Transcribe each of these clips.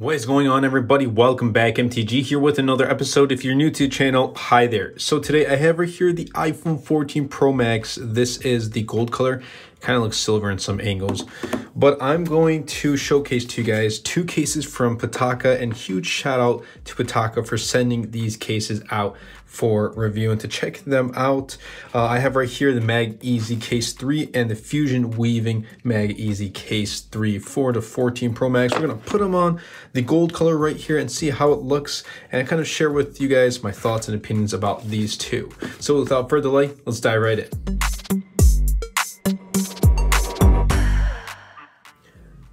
What is going on everybody? Welcome back. MTG here with another episode. If you're new to the channel, hi there. So today I have right here the iPhone 14 Pro Max. This is the gold color. Kind of looks silver in some angles. But I'm going to showcase to you guys two cases from Pitaka and huge shout out to Pitaka for sending these cases out for review and to check them out. Uh, I have right here the MagEZ Case 3 and the Fusion Weaving MagEZ Case 3 4 to 14 Pro Max. We're going to put them on the gold color right here and see how it looks and kind of share with you guys my thoughts and opinions about these two. So without further delay, let's dive right in.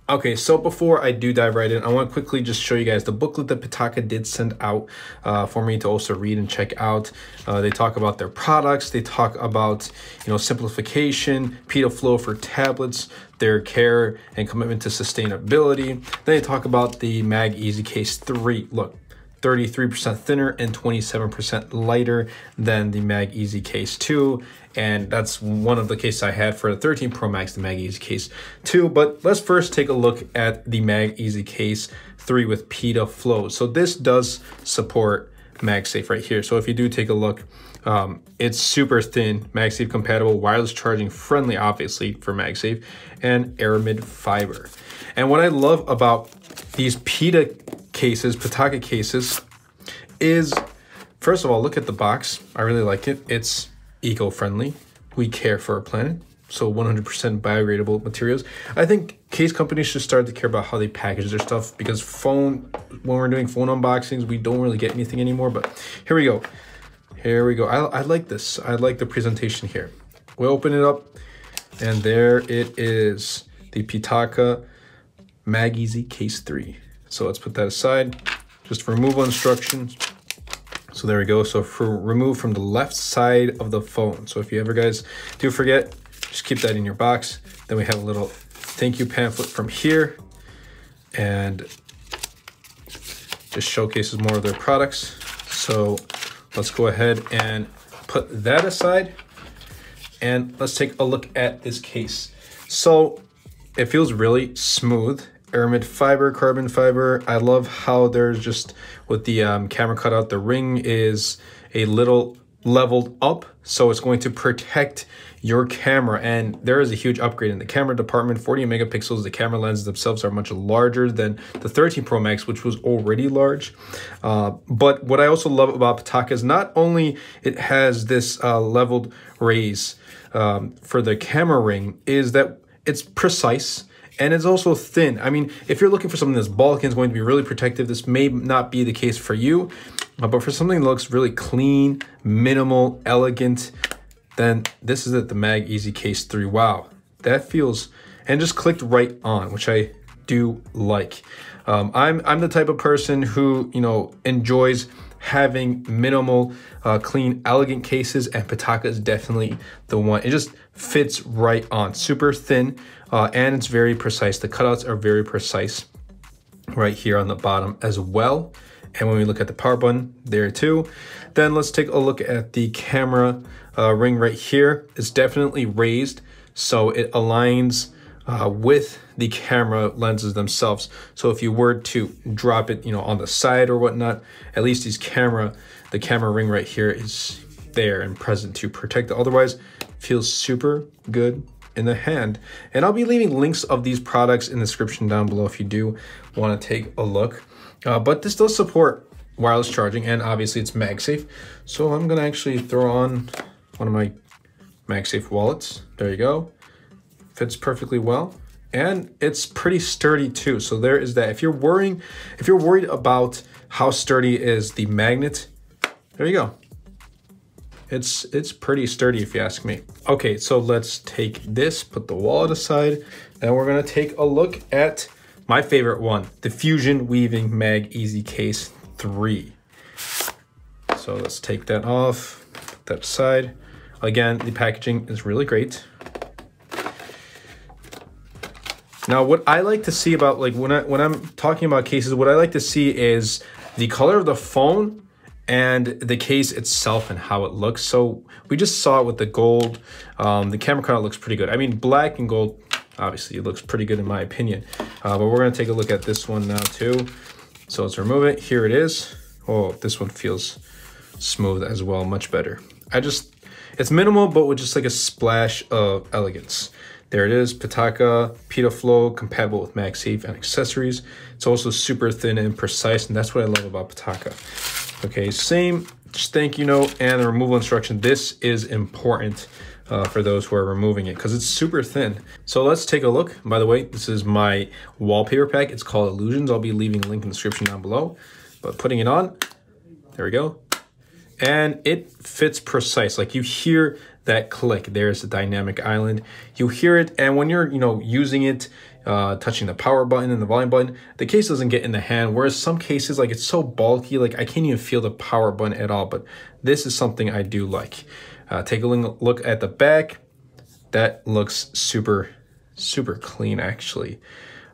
Okay, so before I do dive right in, I want to quickly just show you guys the booklet that Pitaka did send out uh, for me to also read and check out. Uh, they talk about their products. They talk about, you know, simplification, PitaFlow for tablets, their care and commitment to sustainability. Then they talk about the MagEZ Case 3. Look, 33% thinner and 27% lighter than the MagEZ Case 2. And that's one of the cases I had for the 13 Pro Max, the MagEZ Case 2. But let's first take a look at the MagEZ Case 3 with PitaFlow. So this does support MagSafe right here. So if you do take a look, um, it's super thin, MagSafe compatible, wireless charging friendly, obviously, for MagSafe, and Aramid fiber. And what I love about these PETA cases, Pitaka cases, is first of all, look at the box. I really like it. It's eco-friendly. We care for our planet. So 100% biodegradable materials. I think case companies should start to care about how they package their stuff because phone, when we're doing phone unboxings, we don't really get anything anymore. But here we go. Here we go. I, I like this. I like the presentation here. We open it up and there it is. The Pitaka MagEZ Case 3. So let's put that aside. Just removal instructions. So there we go. So for remove from the left side of the phone. So if you ever guys do forget, just keep that in your box. Then we have a little thank you pamphlet from here and just showcases more of their products. So let's go ahead and put that aside and let's take a look at this case. So it feels really smooth aramid fiber, carbon fiber. I love how there's just with the um, camera cutout, the ring is a little leveled up. So it's going to protect your camera. And there is a huge upgrade in the camera department, 40 megapixels. The camera lenses themselves are much larger than the 13 Pro Max, which was already large. Uh, but what I also love about Pitaka is not only it has this uh, leveled raise um, for the camera ring, is that it's precise and it's also thin. I mean, if you're looking for something that's bulky and is going to be really protective, this may not be the case for you. Uh, but for something that looks really clean, minimal, elegant, then this is it, the MagEZ Case 3. Wow, that feels, and just clicked right on, which I do like. Um, I'm, I'm the type of person who, you know, enjoys having minimal, uh, clean, elegant cases, and Pitaka is definitely the one. It just fits right on. Super thin, uh, and it's very precise. The cutouts are very precise right here on the bottom as well. And when we look at the power button there too, then let's take a look at the camera uh, ring right here. It's definitely raised, so it aligns uh, with the camera lenses themselves. So if you were to drop it, you know, on the side or whatnot, at least these camera, the camera ring right here is there and present to protect it. Otherwise, feels super good in the hand. And I'll be leaving links of these products in the description down below if you do want to take a look. Uh, but this does support wireless charging and obviously it's MagSafe. So I'm going to actually throw on one of my MagSafe wallets. There you go. Fits perfectly well. And it's pretty sturdy too. So there is that. If you're worrying, if you're worried about how sturdy is the magnet, there you go. It's it's pretty sturdy if you ask me. Okay, so let's take this, put the wallet aside, and we're gonna take a look at my favorite one, the Fusion Weaving MagEZ Case 3. So let's take that off, put that aside. Again, the packaging is really great. Now, what I like to see about like when I when I'm talking about cases, what I like to see is the color of the phone and the case itself and how it looks. So we just saw it with the gold. Um, the camera cutout looks pretty good. I mean, black and gold, obviously it looks pretty good in my opinion. Uh, but we're gonna take a look at this one now too. So let's remove it. Here it is. Oh, this one feels smooth as well, much better. I just, it's minimal, but with just like a splash of elegance. There it is, Pitaka PitaFlow, compatible with MagSafe and accessories. It's also super thin and precise, and that's what I love about Pitaka. Okay, same thank you note and the removal instruction. This is important uh, for those who are removing it because it's super thin. So let's take a look. By the way, this is my wallpaper pack. It's called Illusions. I'll be leaving a link in the description down below. But putting it on, there we go. And it fits precise. Like you hear that click. There's the dynamic island. You hear it, and when you're, you know, using it, uh, touching the power button and the volume button, the case doesn't get in the hand. Whereas some cases, like it's so bulky, like I can't even feel the power button at all. But this is something I do like. Uh, take a look at the back. That looks super, super clean actually.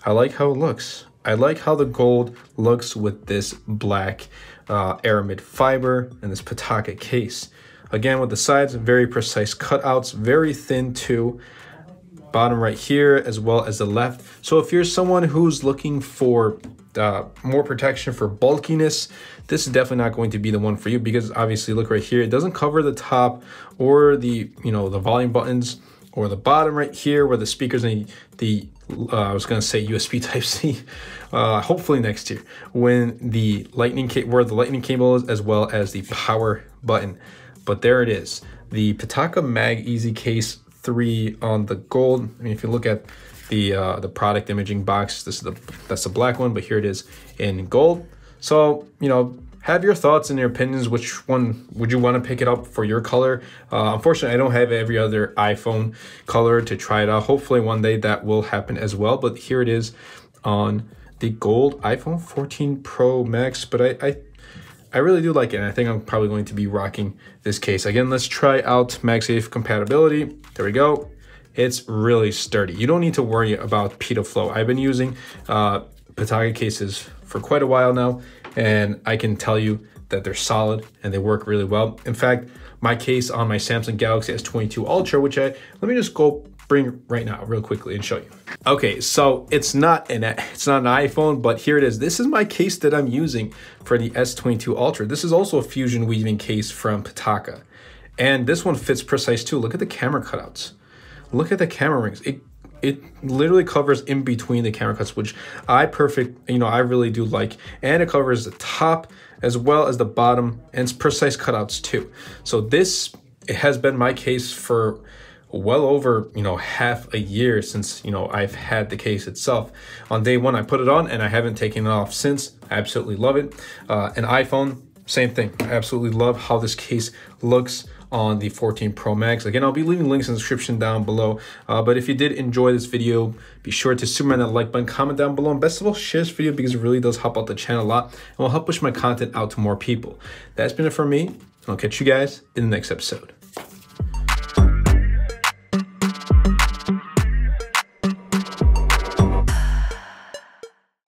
I like how it looks. I like how the gold looks with this black uh, aramid fiber and this Pitaka case. Again, with the sides, very precise cutouts, very thin too. Bottom right here, as well as the left. So if you're someone who's looking for uh, more protection for bulkiness, this is definitely not going to be the one for you because obviously look right here, it doesn't cover the top or the, you know, the volume buttons or the bottom right here where the speakers and the, uh, I was to say USB type C, uh, hopefully next year when the lightning where the lightning cable is as well as the power button. But there it is, the Pitaka MagEZ Case 3 on the gold. I mean, if you look at the uh, the product imaging box. This is the that's the black one, but here it is in gold. So you know, have your thoughts and your opinions. Which one would you want to pick it up for your color? Uh, unfortunately, I don't have every other iPhone color to try it out. Hopefully, one day that will happen as well. But here it is on the gold iPhone 14 Pro Max. But I, I I really do like it, and I think I'm probably going to be rocking this case. Again, let's try out MagSafe compatibility. There we go it's really sturdy. You don't need to worry about PitaFlow. I've been using uh, Pitaka cases for quite a while now, and I can tell you that they're solid and they work really well. In fact, my case on my Samsung Galaxy S22 Ultra, which I, let me just go right now real quickly and show you. Okay, so it's not an it's not an iPhone, but here it is. This is my case that I'm using for the S22 Ultra. This is also a fusion weaving case from Pitaka. And this one fits precise too. Look at the camera cutouts look at the camera rings. It it literally covers in between the camera cuts, which I perfect, you know, I really do like. And it covers the top as well as the bottom and it's precise cutouts too. So this it has been my case for well over, you know, half a year since, you know, I've had the case itself. On day one, I put it on and I haven't taken it off since. I absolutely love it. Uh, an iPhone, same thing. I absolutely love how this case looks on the 14 Pro Max. Again, I'll be leaving links in the description down below. Uh, but if you did enjoy this video, be sure to super that like button, comment down below, and best of all, share this video because it really does help out the channel a lot and will help push my content out to more people. That's been it for me. I'll catch you guys in the next episode.